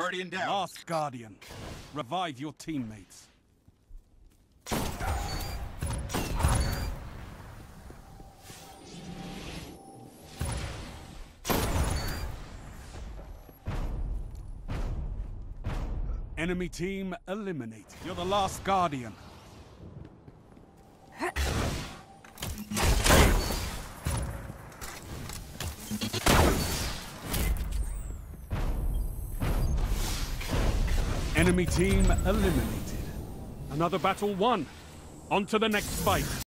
Guardian down. Last Guardian. Revive your teammates. Enemy team eliminated. You're the last Guardian. Enemy team eliminated. Another battle won. On to the next fight.